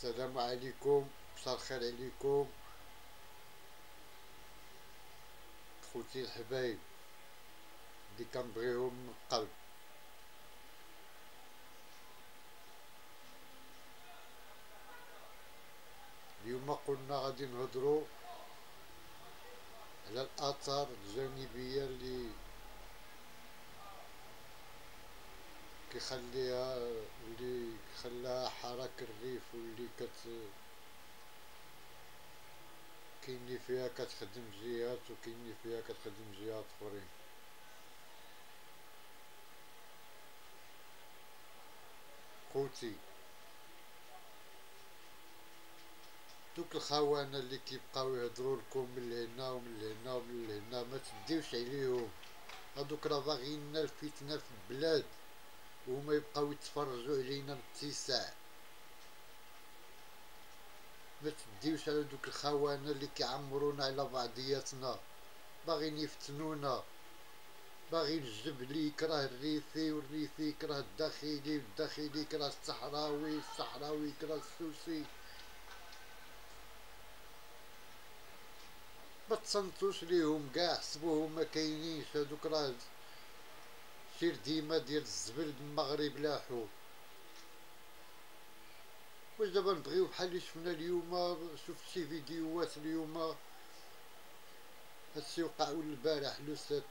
السلام عليكم مساء الخير عليكم. خوتي الحبايب اللي كنبغيهم من القلب. اليوم قلنا غادي نهضروا على الآثار الجانبية اللي كيخليها اللي خلاها حرك الريف واللي كت كاين فيها كتخدم جهات وكاين فيها كتخدم جهات أخرين. خوتي دوك الخونه اللي كيبقاو يهضروا لكم من هنا ومن هنا ومن هنا ما تديوش عليهم. هادوك راه باغيين الفتنة في البلاد وهما يبقاو يتفرجوا علينا باتساع. ما تديوش على دوك الخونه اللي كيعمرونا على بعضياتنا. باغيين يفتنونا. باغي الجبلي يكره الريفي والريفي يكره الداخلي والداخلي يكره الصحراوي الصحراوي يكره السوسي. ما تصنتوش ليهم كاع حسبوهم ما كاينينش. هادوك راه سير ديما ديال الزبل المغرب لاحو. واش دابا نبغيو بحال اللي شفنا اليوم شفت شي فيديوهات اليوم. هادشي وقع البارح لو سات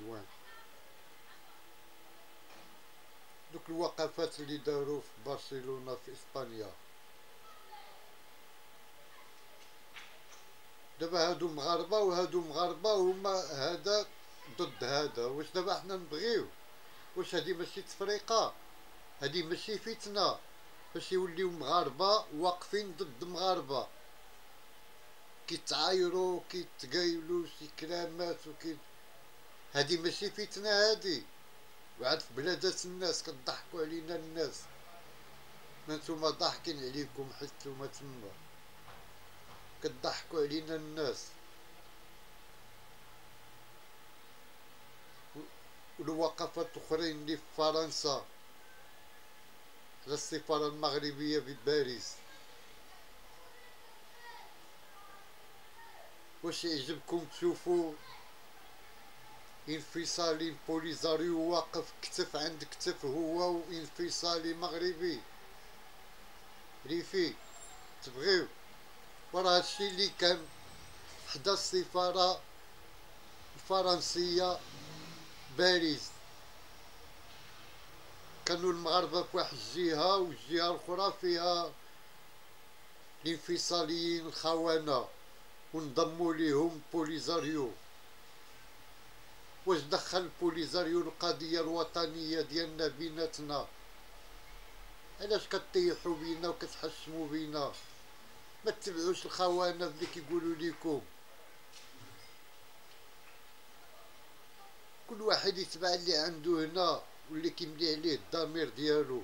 جوان دوك الوقفات اللي داروا في برشلونة في إسبانيا. دابا هادو مغاربة وهادو مغاربة وهما هذا ضد هذا. واش دابا حنا نبغيو؟ واش هادي ماشي تفريقة؟ هادي ماشي فتنة. باش يوليو مغاربة واقفين ضد مغاربة. كيتعايروا كيتقايلوا شي كلامات وكي هادي ماشي فتنة هادي. وعاد في بلادات الناس كضحكوا علينا الناس. ما نتوما ضاحكين عليكم حيت نتوما تما. كضحكوا علينا الناس. والوقفات أخرين اللي في فرنسا على السفاره المغربية في باريس. واش يعجبكم تشوفوا انفصالي بوليزاريو واقف كتف عند كتف هو وانفصالي مغربي؟ ريفي تبغيو؟ ورا هادشي اللي كان حدا السفاره الفرنسية باريس. كانوا المغاربة في واحد الجهة والجهة الأخرى فيها الانفصاليين الخونة ونضموا ليهم بوليزاريو. واش دخل بوليزاريو القضية الوطنية ديالنا بيناتنا علاش كطيحوا بينا وكتحشموا بينا؟ ما تتبعوش الخونة اللي كيقولوا ليكم. كل واحد يتبع اللي عنده هنا. واللي كيملي عليه الضمير ديالو.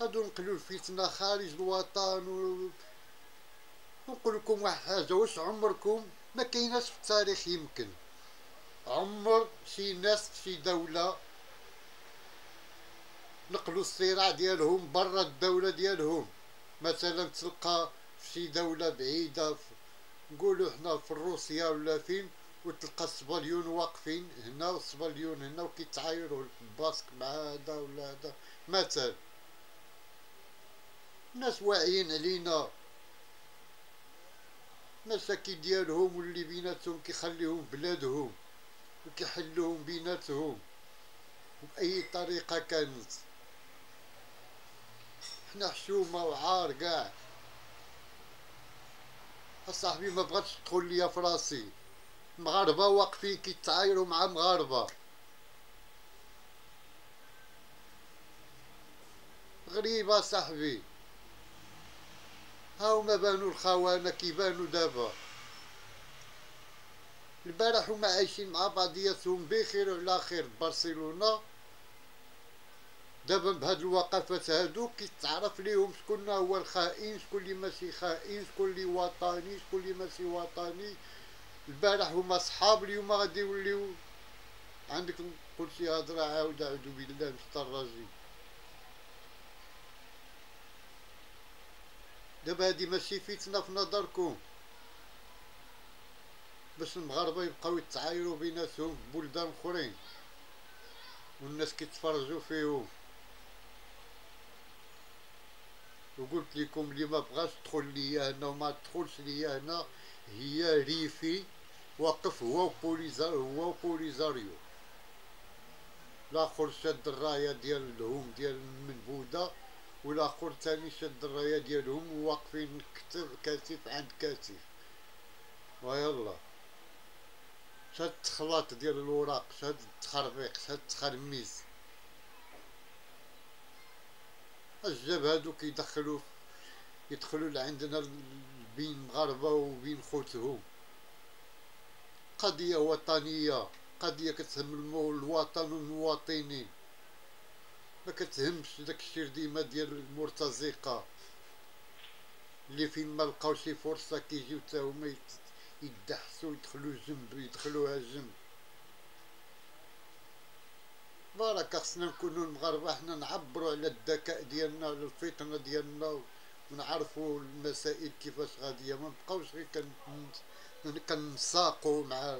هادو نقلوا الفتنة خارج الوطن و... نقول لكم واحد حاجة واش عمركم ما كايناش في التاريخ يمكن؟ عمر شي ناس في شي دولة نقلوا الصراع ديالهم برا الدولة ديالهم. مثلا تلقى في شي دولة بعيدة نقولوا حنا في روسيا ولا فين وتلقى الصباليون واقفين هنا والصباليون هنا وكيتعايروا الباسك مع هذا ولا هذا. مثلا الناس واعيين علينا. مساكين ديالهم واللي بيناتهم كيخليهم بلادهم وكيحلوهم بيناتهم بأي طريقة كانت. حنا حشومة وعار كاع. صاحبي ما بغاتش تدخل ليا في راسي. مغاربة واقفين كيتعايروا مع مغاربة. غريبة صاحبي. هاهما بانوا الخونة كيبانوا دابا. البارح هما عايشين مع بعضياتهم بخير وعلى خير. برشلونة. دابا بهاد الوقفات هادو كيتعرف ليهم شكون هو الخائن شكون اللي ماشي خائن شكون اللي وطني شكون اللي ماشي وطني. البارح هما صحاب اليوم غادي يوليو. عندك كل شي هضره عاود اعوذ بالله من الشيطان الرجيم دابا هادي ماشي فتنة في نظركم. باش المغاربة يبقاو يتعايروا بيناتهم في بلدان أخرين. والناس كيتفرجوا فيهم. وقلت لكم اللي ما بغاش تدخل ليا هنا وما تدخلش ليا هنا هي ريفي. واقف هو وبوليزاريو هو وبوليزاريو. الآخر شاد الراية ديال الهوم ديال المنبوذة والآخر ثاني شاد الراية ديالهم وواقفين كتف كتف عند كتف ويلا. شاد التخلاط ديال الوراق شاد التخربيق شاد التخرميز. الجاب هادوك يدخلوا يدخلوا لعندنا بين مغاربة وبين خوتهم. قضية وطنية قضية كتهم الوطن والمواطنين. ما كتهمش داك الشيء ديما ديال المرتزقة. اللي فين ما لقاو شي فرصة كيجيو تا هما يدحسوا يدخلوا جنب يدخلوها جنب. بركة خصنا نكونوا المغاربة حنا نعبروا على الذكاء ديالنا على الفطنة ديالنا ونعرفوا المسائل كيفاش غادية. ما نبقاوش غير كنساقوا مع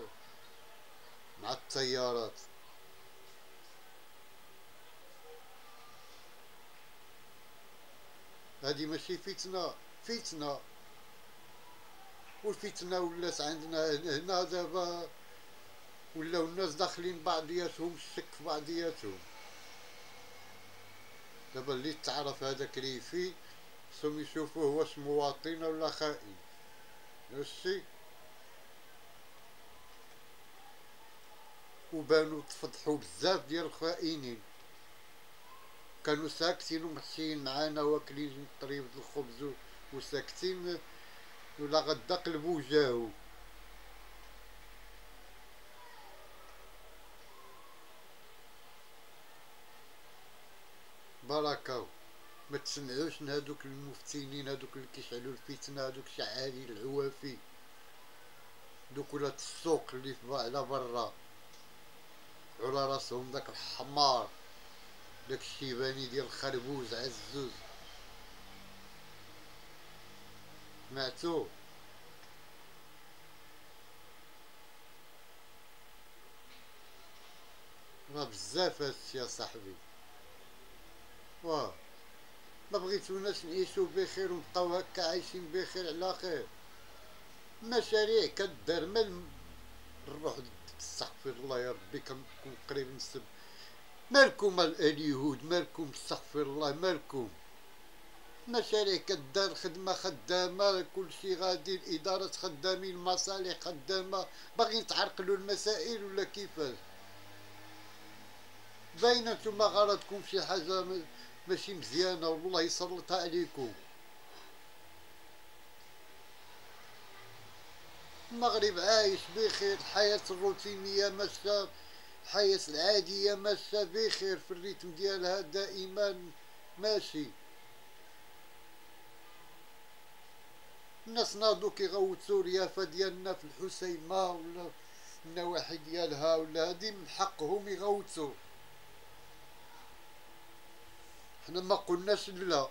مع التيارات. هذه ماشي فتنة فتنة. والفتنة ولات عندنا هنا دابا ولاو الناس داخلين بعضياتهم الشك في بعضياتهم. دابا اللي تعرف هذاك ريفي خصهم يشوفوه واش مواطن ولا خائن. هادشي وبانوا تفضحوا بزاف ديال الخائنين. كانوا ساكتين ومحشيين معانا واكلين طريف الخبز وساكتين ولا غدا قلبوا جاو بركة ما تسمعوش هادوك المفتنين هادوك اللي كيشعلوا الفتنة هادوك شعالي العوافي. دوك ولاد السوق اللي على برا. على راسهم داك الحمار. داك الشيباني ديال الخربوز عزوز. سمعتو؟ راه بزاف هادشي يا صاحبي. واه. ما بغيتوناش نعيشو بخير ونبقاو هكا عايشين بخير على خير. مشاريع كدار مال استغفر الله يا ربي كنكون قريب نسب. مالكم اليهود؟ مالكم؟ استغفر الله مالكم؟ مشاريع كدار خدمة خدامة كلشي غادي الإدارة خدامين المصالح خدامة. باغيين تعرقلوا المسائل ولا كيفاش؟ باينة نتوما غرضكم شي حاجة ماشي مزيانة والله يسلطها عليكم. المغرب عايش بخير الحياة الروتينية ماشية الحياة العادية ماشية بخير في الريتم ديالها دائما. ماشي. الناس ناضو كيغوتو ريافة ديالنا في الحسيمة ولا النواحي ديالها ولا هادي من حقهم يغوتو حنا ما قلناش لا.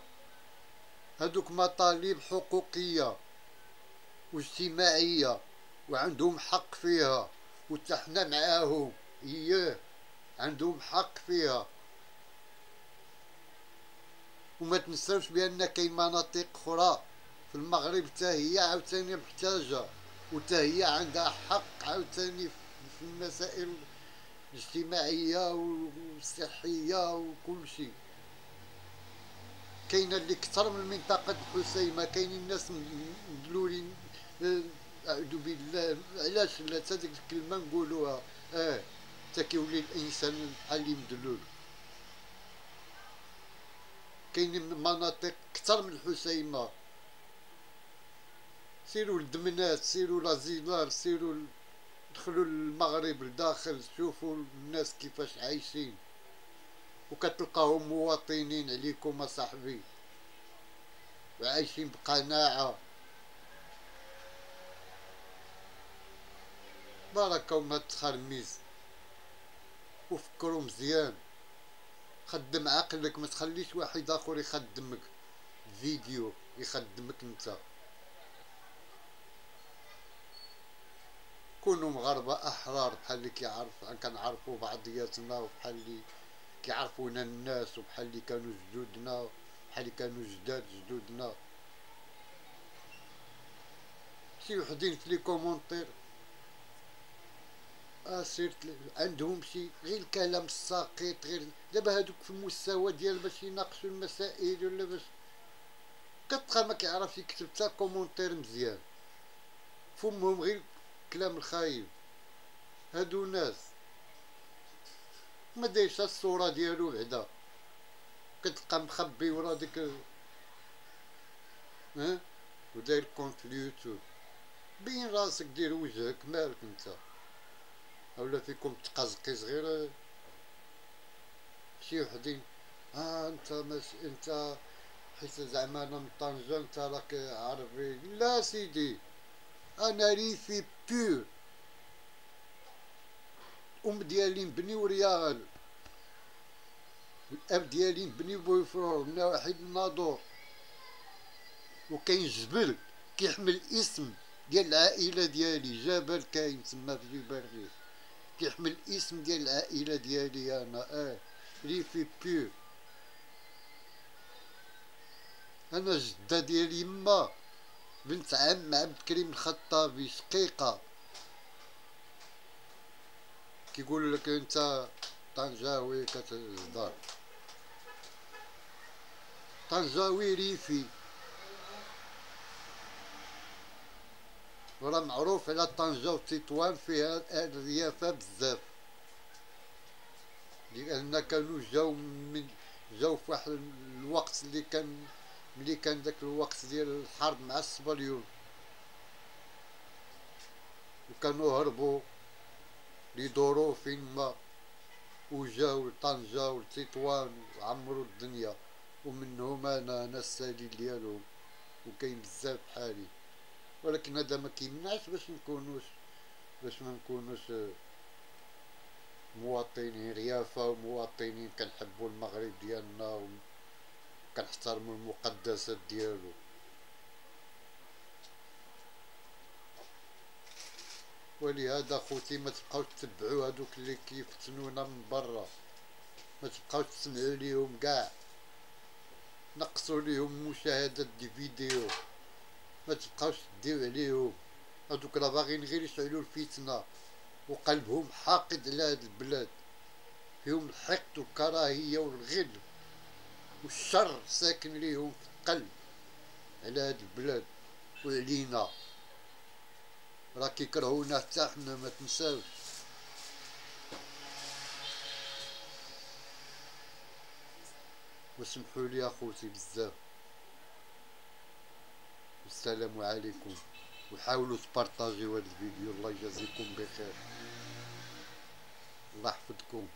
هادوك مطالب حقوقية واجتماعية. وعندهم حق فيها وتحنا معاهم. اياه عندهم حق فيها. وما تنساوش بأن كاين مناطق أخرى في المغرب حتى هي عاوتاني محتاجة وتا هي عندها حق عاوتاني في المسائل الاجتماعية والصحية وكل شيء. كاين اللي كثر من منطقة الحسيمه كاين الناس مدلولين. اعوذ بالله علاش لا هذيك الكلمة نقولوها؟ آه حتى كيولي الإنسان بحال اللي مدلول كاين مناطق كثر من الحسيمه سيروا لدمنات سيروا لازيلار سيروا دخلوا المغرب لداخل شوفوا الناس كيفاش عايشين. وكتلقاهم مواطنين عليكم أصاحبي. وعايشين بقناعة. بركة وما تخرميز وفكروا مزيان. خدم عقلك ما تخليش واحد آخر يخدمك. فيديو يخدمك انت. كونوا مغاربة أحرار بحال اللي كيعرف كنعرفوا بعضياتنا وبحال اللي كيعرفونا الناس وبحال اللي كانوا جدودنا بحال اللي كانوا جداد جدودنا. شي وحدين في لي كومونتير. اسيرت عندهم شي غير الكلام الساقط غير دابا هادوك في المستوى ديال باش يناقشوا المسائل ولا باش كتلقى ما كيعرفش يكتب حتى commentaire مزيان. فمهم غير كلام الخايب. هادو ناس. ما دايرش الصورة ديالو بعدا. كتلقى مخبي ورا ديك ها؟ وداير compte بين راسك دير وجهك مالك انت؟ أولا فيكم تقزقز غير شي وحدين ها آه أنت مش أنت حيت زعما أنا من طنجة أنت راك عربي. لا سيدي أنا ريفي pur. الام ديالي بني ورياغل. الأب ديالي بني بويفرور من واحد الناظور وكاين جبل كيحمل اسم ديال العائلة ديالي جبل كاين تما في جبل الريف كيحمل اسم ديال العائلة ديالي أنا. آه ريفي بور أنا جدة ديال يما. بنت عم عبد الكريم الخطابي شقيقة. كيقول لك أنت طنجاوي كتهضر. طنجاوي ريفي وراه معروف على طنجة وتطوان فيها الريافة بزاف. لأن كانوا جاو من جاو في واحد الوقت اللي كان ملي كان داك الوقت ديال الحرب مع الصبليون وكانوا هربوا فين ما وجاو لطنجة ولتطوان وعمروا الدنيا. ومنهم أنا أنا السالي ديالهم. وكاين بزاف بحالي ولكن هذا ما كيمنعش باش نكونوش باش ما نكونوش مواطنين ريافة ومواطنين كنحبوا المغرب ديالنا وكنحترموا المقدسات ديالو. ولهذا خوتي ما تبقاوش تتبعوا هذوك اللي كيفتنونا من برا. ما تبقاوش تسمعوا ليهم كاع. نقصوا ليهم مشاهدة دي فيديو ما تبقاوش تديو عليهم. هذوك راه باغيين غير يشعلوا الفتنة. وقلبهم حاقد على هاد البلاد. فيهم الحقد والكراهية والغل. والشر ساكن ليهم في القلب على هاد البلاد وعلينا. راه كيكرهونا حتى حنا ما تنساوش. وسمحوا لي أخوتي بزاف. والسلام عليكم. وحاولوا تبارطاجيو هذا الفيديو. الله يجازيكم بخير. الله يحفظكم.